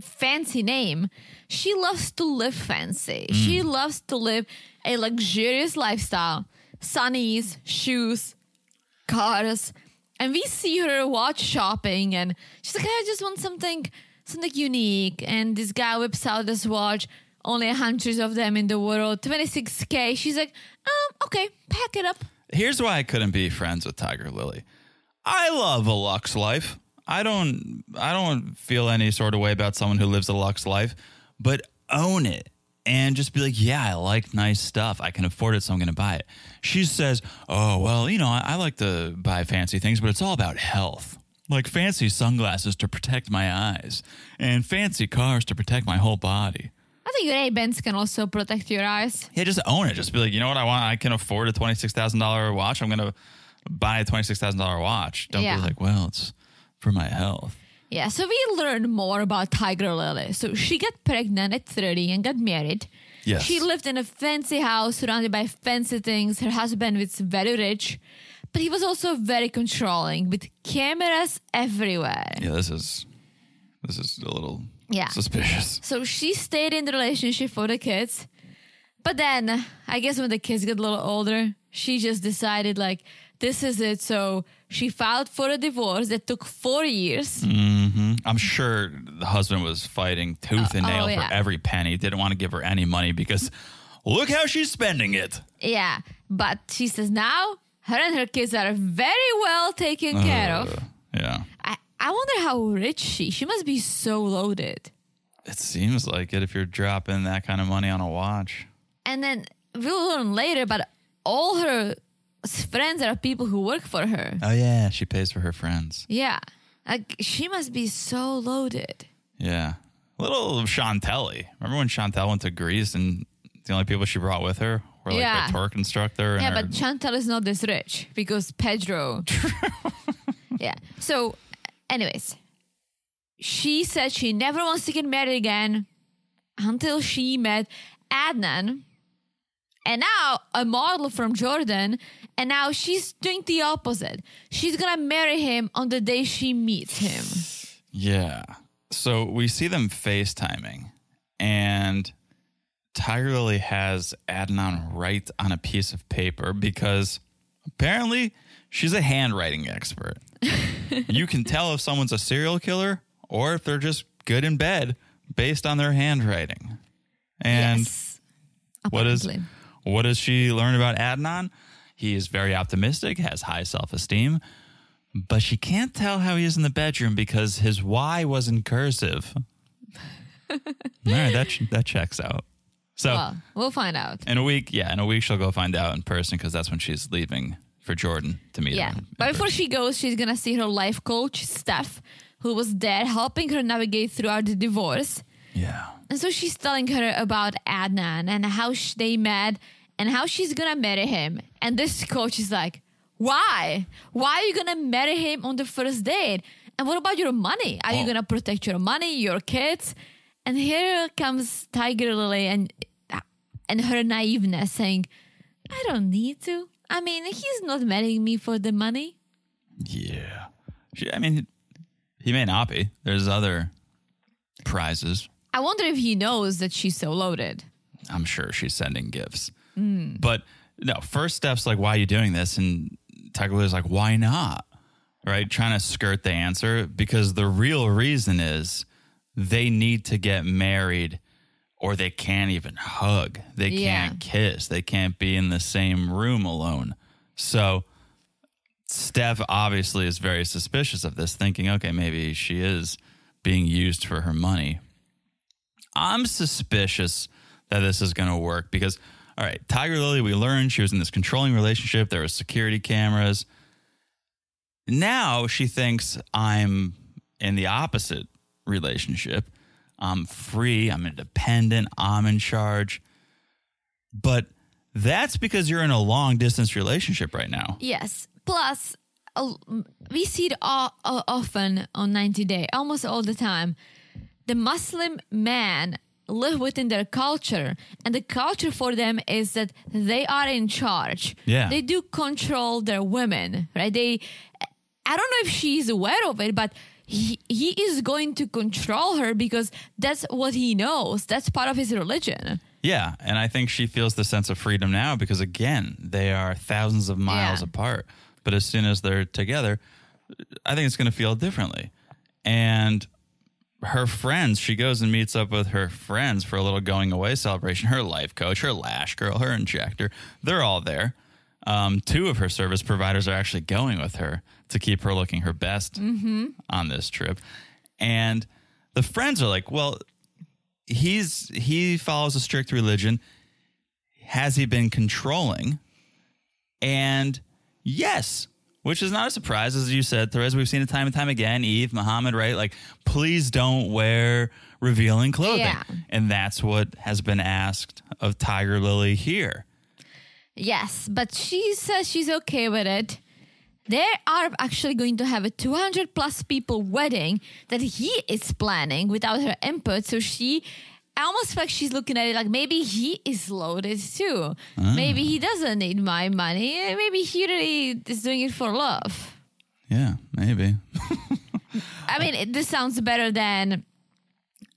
fancy name, she loves to live fancy. She mm. loves to live a luxurious lifestyle. Sunnies, shoes, cars. And we see her watch shopping and she's like, I just want something something unique. And this guy whips out this watch, only hundreds of them in the world, 26k. She's like, um, okay, pack it up. Here's why I couldn't be friends with Tigerlily. I love a Lux life. I don't I don't feel any sort of way about someone who lives a Lux life, but own it and just be like, yeah, I like nice stuff. I can afford it, so I'm going to buy it. She says, oh, well, you know, I, I like to buy fancy things, but it's all about health. Like fancy sunglasses to protect my eyes and fancy cars to protect my whole body. I think Ray Bans can also protect your eyes. Yeah, just own it. Just be like, you know what I want? I can afford a twenty six thousand dollar watch. I'm gonna buy a twenty six thousand dollar watch. Don't Yeah. be like, well, it's for my health. Yeah, so we learned more about Tigerlily. So she got pregnant at 30 and got married. Yes. She lived in a fancy house surrounded by fancy things. Her husband was very rich. but he was also very controlling with cameras everywhere. Yeah, this is this is a little Yeah. suspicious. So she stayed in the relationship for the kids. But then I guess when the kids got a little older, she just decided like this is it. So she filed for a divorce that took four years. hmm I'm sure the husband was fighting tooth and oh, nail yeah. for every penny. Didn't want to give her any money because look how she's spending it. Yeah. But she says now her and her kids are very well taken care of. Uh, yeah. I, I wonder how rich she she must be so loaded. It seems like it if you're dropping that kind of money on a watch. And then we'll learn later, but all her friends are people who work for her. Oh yeah, she pays for her friends. Yeah. Like she must be so loaded. Yeah. Little Chantelli. Remember when Chantel went to Greece and the only people she brought with her were like Yeah. a Turk instructor and Yeah, her- but Chantel is not this rich because Pedro. yeah. So, anyways, she said she never wants to get married again until she met Adnan. And now a model from Jordan, and now she's doing the opposite. She's gonna marry him on the day she meets him. Yeah. So we see them FaceTiming, and Tigerlily has Adnan write on a piece of paper because apparently she's a handwriting expert. you can tell if someone's a serial killer or if they're just good in bed based on their handwriting. And yes. what is. What does she learn about Adnan? He is very optimistic, has high self esteem, but she can't tell how he is in the bedroom because his Y was in cursive. All right, that that checks out. So Well, we'll find out. in a week, yeah, in a week she'll go find out in person because that's when she's leaving for Jordan to meet Yeah. But before person. she goes, she's gonna see her life coach, Steph, who was there helping her navigate throughout the divorce. yeah, And so she's telling her about Adnan and how sh- they met and how she's gonna marry him. And this coach is like, Why? Why are you gonna marry him on the first date? And what about your money? Are you Oh. gonna protect your money, your kids? And here comes Tigerlily and uh, and her naiveness saying, I don't need to. I mean, he's not marrying me for the money. yeah. She, I mean, he may not be. There's other prizes. I wonder if he knows that she's so loaded. I'm sure she's sending gifts. Hmm. But no, first step's like, why are you doing this? And Lily's like, why not? Right? Trying to skirt the answer because the real reason is they need to get married or they can't even hug. They can't kiss. They can't be in the same room alone. So Steph obviously is very suspicious of this, thinking, okay, maybe she is being used for her money. I'm suspicious that this is going to work because, all right, Tigerlily, we learned she was in this controlling relationship. There was security cameras. Now she thinks I'm in the opposite relationship. I'm free. I'm independent. I'm in charge. But that's because you're in a long distance relationship right now. Yes. Plus, we see it all, uh, often on 90 Day, almost all the time. The Muslim men live within their culture, and the culture for them is that they are in charge. Yeah. They do control their women, right? They, I don't know if she's aware of it, but he, he is going to control her because that's what he knows. That's part of his religion. Yeah, and I think she feels the sense of freedom now because again, they are thousands of miles Yeah. apart. But as soon as they're together, I think it's going to feel differently. And her friends, she goes and meets up with her friends for a little going away celebration. Her life coach, her lash girl, her injector, they're all there. Um, two of her service providers are actually going with her to keep her looking her best on this trip. And the friends are like, well, he's he follows a strict religion. Has he been controlling? And yes, which is not a surprise, as you said, Therese. We've seen it time and time again. Yve, Mohamed, right? Like, please don't wear revealing clothing. Yeah. And that's what has been asked of Tigerlily here. Yes, but she says she's okay with it. They are actually going to have a 200 plus people wedding that he is planning without her input. So she I almost feel like she's looking at it like maybe he is loaded too. Maybe he doesn't need my money. Maybe he really is doing it for love. Yeah, maybe. I mean, it, this sounds better than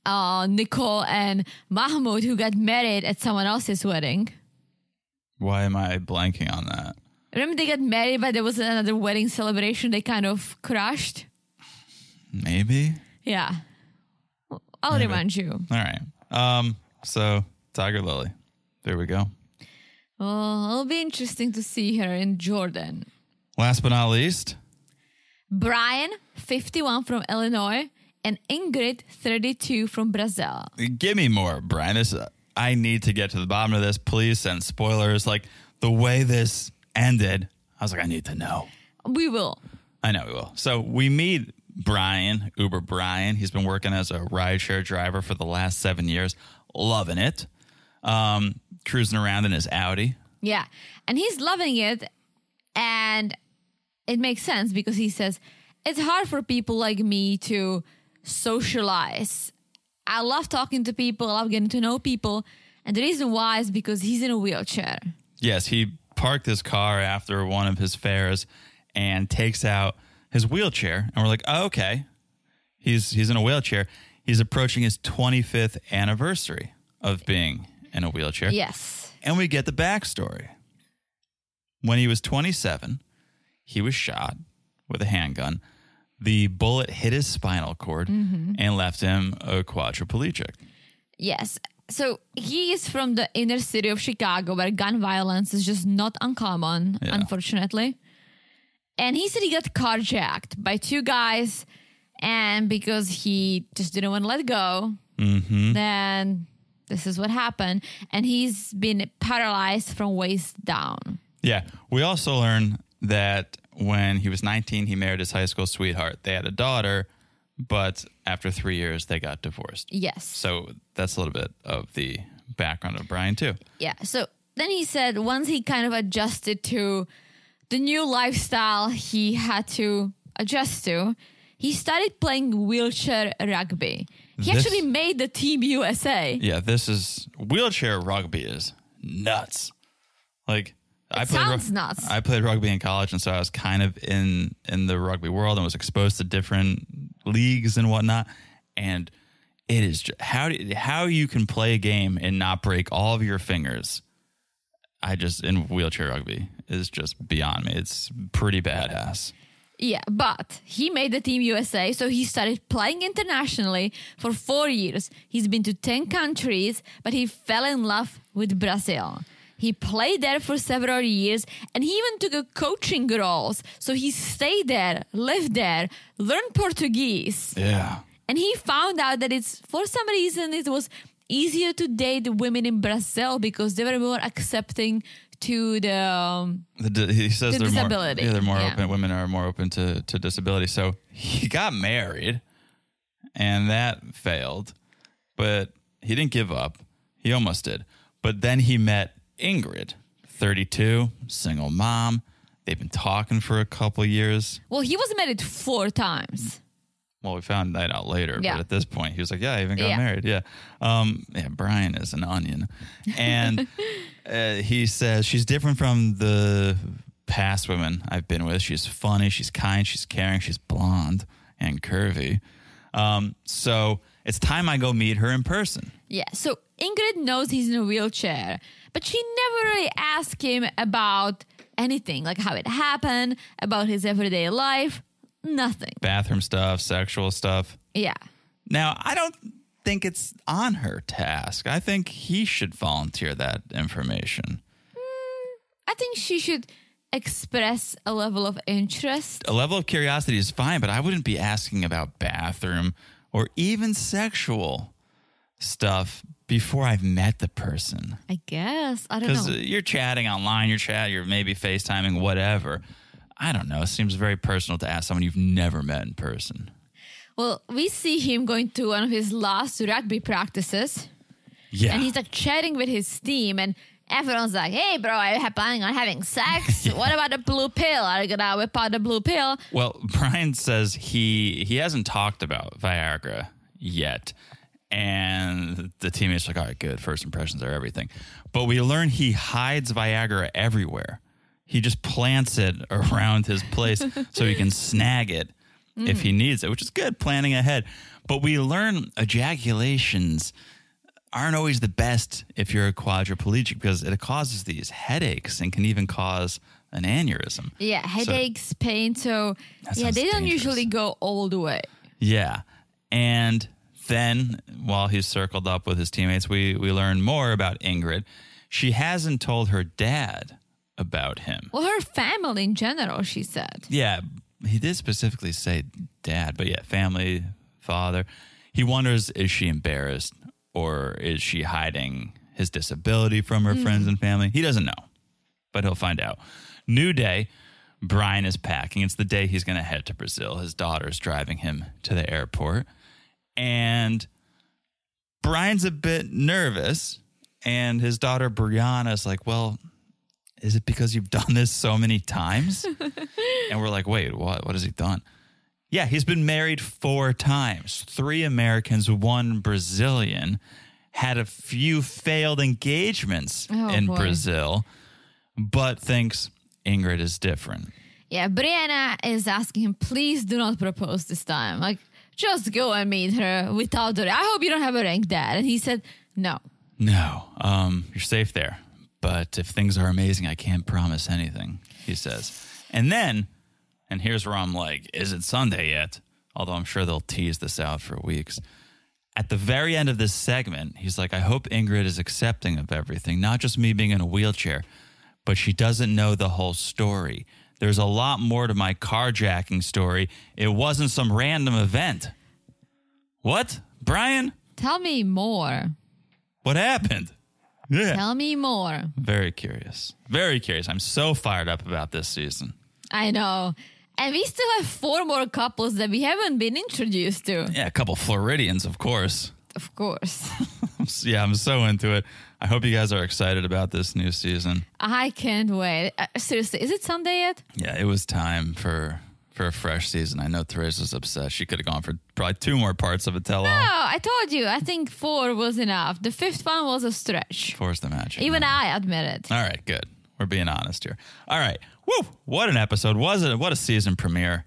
uh, Nicole and Mahmoud who got married at someone else's wedding. Why am I blanking on that? Remember they got married, but there was another wedding celebration they kind of crushed? Maybe. Yeah. I'll Maybe. remind you. All right. Um. So Tigerlily. There we go. Well, it'll be interesting to see her in Jordan. Last but not least, Brian, 51 from Illinois, and Ingrid, 32 from Brazil. give me more, Brian. This I need to get to the bottom of this. Please send spoilers. Like the way this ended, I was like, I need to know. We will. I know we will. So we meet Brian, Uber Brian. He's been working as a rideshare driver for the last seven years, loving it. Um, cruising around in his Audi. Yeah. And he's loving it. And it makes sense because he says, it's hard for people like me to socialize. I love talking to people, I love getting to know people. And the reason why is because he's in a wheelchair. Yes, he parked his car after one of his fares and takes out his wheelchair. And we're like, oh, okay. He's he's in a wheelchair. He's approaching his 25th anniversary of being in a wheelchair. Yes. And we get the backstory. When he was 27, he was shot with a handgun. The bullet hit his spinal cord mm-hmm. and left him a quadriplegic. Yes. So he is from the inner city of Chicago where gun violence is just not uncommon, Yeah. unfortunately. And he said he got carjacked by two guys, and because he just didn't want to let go, mm-hmm. then this is what happened. And he's been paralyzed from waist down. Yeah. We also learned that when he was 19, he married his high school sweetheart. They had a daughter, but after three years, they got divorced. Yes. So that's a little bit of the background of Brian, too. Yeah. So then he said once he kind of adjusted to the new lifestyle he had to adjust to, he started playing wheelchair rugby. He This- actually made the Team USA. Yeah, this is wheelchair rugby is nuts. Like I played sounds nuts. I played rugby in college, and so I was kind of in in the rugby world and was exposed to different leagues and whatnot. And it is how do, how you can play a game and not break all of your fingers. I just in wheelchair rugby is just beyond me. It's pretty badass. Yeah, but he made the Team USA, so he started playing internationally for four years. He's been to 10 countries, but he fell in love with Brazil. He played there for several years and he even took a coaching roles. So he stayed there, lived there, learned Portuguese. Yeah. And he found out that it's for some reason it was easier to date the women in Brazil because they were more accepting to the um, The, he says The they're disability, more, yeah, they're more yeah. open. Women are more open to, to disability. So he got married, and that failed, but he didn't give up. He almost did, but then he met Ingrid, 32, single mom. They've been talking for a couple years. well, he was married four times. Well, we found that out later, Yeah. but at this point, he was like, "Yeah, I even got Yeah. married." Yeah, um, yeah. Brian is an onion, and uh, he says she's different from the past women I've been with. She's funny, she's kind, she's caring, she's blonde and curvy. Um, so it's time I go meet her in person. Yeah, so Ingrid knows he's in a wheelchair, but she never really asked him about anything, like how it happened, about his everyday life, nothing. Bathroom stuff, sexual stuff. Yeah. Now, I don't think it's on her task. I think he should volunteer that information. Mm, I think she should express a level of interest. a level of curiosity is fine, but I wouldn't be asking about bathroom or even sexual stuff before I've met the person. I guess. I don't know. Because you're chatting online, you're chat, you're maybe FaceTiming, whatever. I don't know. It seems very personal to ask someone you've never met in person. Well, we see him going to one of his last rugby practices. Yeah. and he's like chatting with his team and everyone's like hey bro are you planning on having sex what about the blue pill are you gonna whip out the blue pill Well, Brian says he he hasn't talked about Viagra yet, And the teammates are like, all right, good. First impressions are everything. But we learn he hides Viagra everywhere. He just plants it around his place so he can snag it if he mm. needs it, which is good, planning ahead. But we learn ejaculations aren't always the best if you're a quadriplegic because it causes these headaches and can even cause an aneurysm. Yeah, So- headaches, pain. So yeah, they don't dangerous. usually go all the way. Yeah. And then while he's circled up with his teammates, we, we learn more about Ingrid. She hasn't told her dad about him. Well, her family in general, she said. Yeah, he did specifically say dad, but yeah, family, father. He wonders is she embarrassed or is she hiding his disability from her friends mm-hmm. and family? He doesn't know, but he'll find out. New day, Brian is packing. It's the day he's going to head to Brazil. His daughter's driving him to the airport. And Brian's a bit nervous. And his daughter, Brianna's like, Well, is it because you've done this so many times? and we're like, Wait, what? What has he done? Yeah, he's been married four times three Americans, one Brazilian, had a few failed engagements Oh, in boy. Brazil, but thinks Ingrid is different. Yeah, Brianna is asking him, please do not propose this time. Like, just go and meet her without the. I hope you don't have a ring, Dad. And he said, no. No, um, you're safe there. But if things are amazing, I can't promise anything, he says. And then, and here's where I'm like, is it Sunday yet? Although I'm sure they'll tease this out for weeks. At the very end of this segment, he's like, I hope Ingrid is accepting of everything, not just me being in a wheelchair, but she doesn't know the whole story. There's a lot more to my carjacking story. It wasn't some random event. What? Brian? Tell me more. What happened? Yeah. Tell me more. Very curious. Very curious. I'm so fired up about this season. I know. And we still have four more couples that we haven't been introduced to. Yeah, a couple Floridians, of course. Of course. yeah, I'm so into it. I hope you guys are excited about this new season. I can't wait. Uh, seriously, is it Sunday yet? Yeah, it was time for for a fresh season. I know Teresa's upset. She could have gone for probably two more parts of a tell all. No, I told you. I think four was enough. The fifth one was a stretch. Force the magic. Even I admit it. All right, good. We're being honest here. All right. Woo! What an episode. Was it? What a season premiere.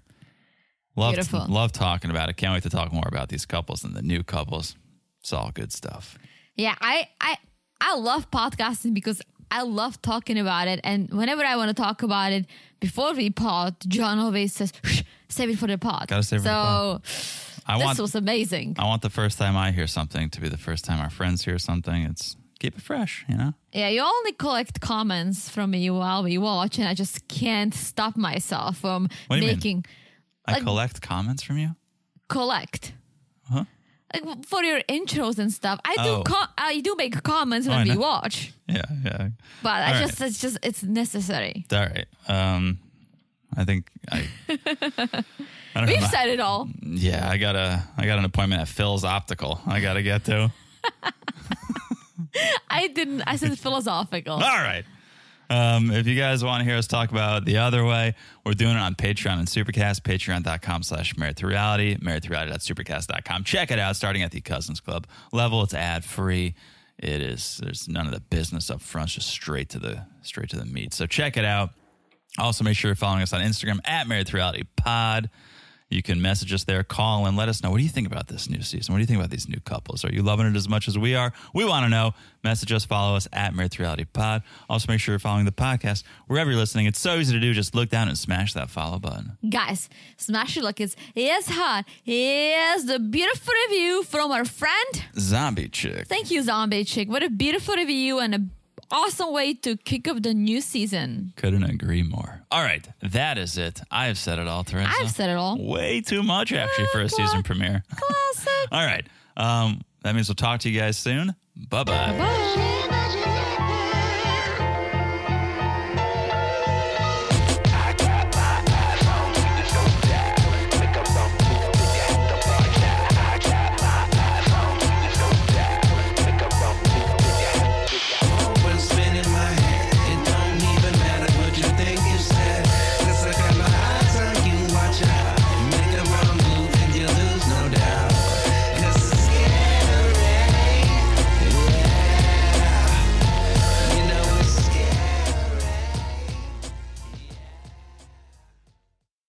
Love, Beautiful. love talking about it. Can't wait to talk more about these couples and the new couples. It's all good stuff. Yeah, I I I love podcasting because I love talking about it. And whenever I want to talk about it before we pod, John always says, "Save it for the pod." Gotta save it for so I this want was amazing. I want the first time I hear something to be the first time our friends hear something. It's keep it fresh, you know? Yeah, you only collect comments from me while we watch, and I just can't stop myself from What do you mean? making I collect comments from you. collect. Like for your intros and stuff, I do. Oh. Co- I do make comments Oh, when we watch, Yeah, yeah. but I All right. just it's just it's necessary. All right. Um, I think I. I We've know. said it all. Yeah, I got a I got an appointment at Phil's Optical. I got to get to. I didn't. I said philosophical. All right. Um, if you guys want to hear us talk about the other way, we're doing it on Patreon and Supercast, patreon.com slash married to reality, married to reality.supercast.com. Check it out starting at the Cousins Club level. It's ad free. It is there's none of the business up front, it's just straight to the straight to the meat. So check it out. Also make sure you're following us on Instagram at married to reality pod. You can message us there, call and let us know. What do you think about this new season? What do you think about these new couples? Are you loving it as much as we are? We want to know. Message us, follow us at Married Reality Pod. Also, make sure you're following the podcast wherever you're listening. It's so easy to do. Just look down and smash that follow button. Guys, smash it like it's yes hot. Here's the beautiful review from our friend. Zombie chick. Thank you, Zombie Chick. What a beautiful review and an awesome way to kick off the new season. Couldn't agree more. All right, that is it. I have said it all, Teresa. I've said it all. Way too much, actually, for a season premiere. Classic. All right. Um, that means we'll talk to you guys soon. Bye bye. Bye.